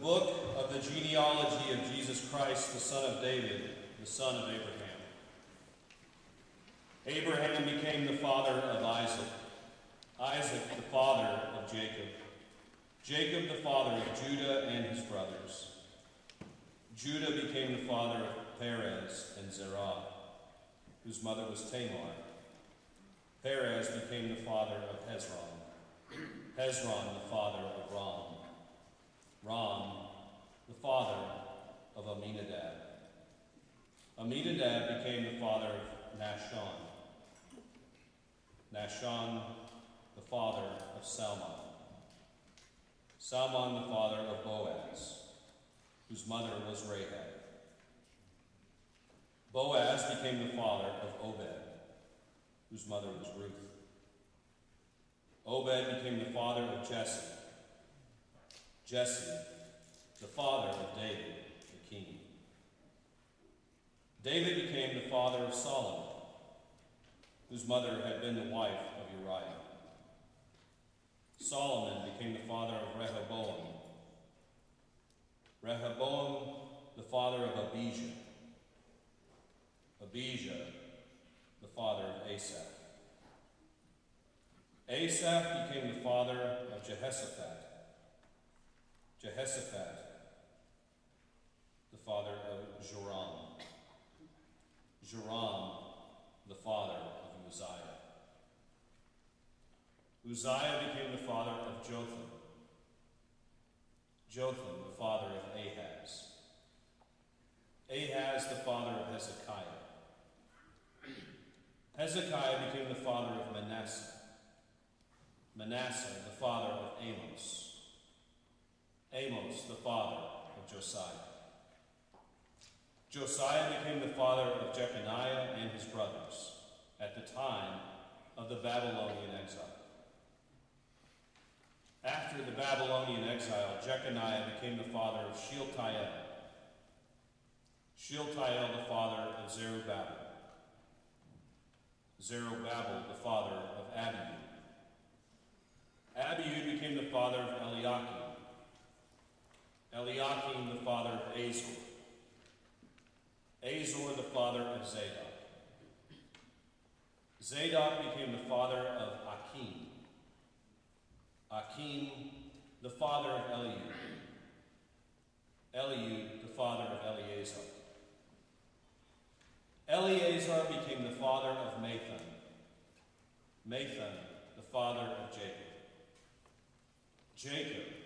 book of the genealogy of Jesus Christ, the son of David, the son of Abraham. Abraham became the father of Isaac, Isaac the father of Jacob, Jacob the father of Judah and his brothers. Judah became the father of Perez and Zerah, whose mother was Tamar. Perez became the father of Hezron, Hezron the father of Ram, Ram the father of Aminadab. Aminadab became the father of Nahshon, Nahshon the father of Salmon, Salmon the father of Boaz, whose mother was Rahab. Boaz became the father of Obed, whose mother was Ruth. Obed became the father of Jesse. Jesse, the father of David, the king. David became the father of Solomon, whose mother had been the wife of Uriah. Solomon became the father of Rehoboam. Rehoboam, the father of Abijah. Abijah, the father of Asaph. Asaph became the father of Jehoshaphat. Jehoshaphat, the father of Joram. Joram, the father of Uzziah. Uzziah became the father of Jotham. Jotham, the father of Ahaz. Ahaz, the father of Hezekiah. Hezekiah became the father of Manasseh. Manasseh, the father of Amos. Amos, the father of Josiah. Josiah became the father of Jeconiah and his brothers at the time of the Babylonian exile. After the Babylonian exile, Jeconiah became the father of Shealtiel. Shealtiel, the father of Zerubbabel. Zerubbabel, the father of Abiud. Abiud became the father of Eliakim. Eliakim, the father of Azor. Azor, the father of Zadok. Zadok became the father of Achim. Achim, the father of Eliud. Eliud, the father of Eleazar. Eleazar became the father of Matthan. Matthan, the father of Jacob. Jacob,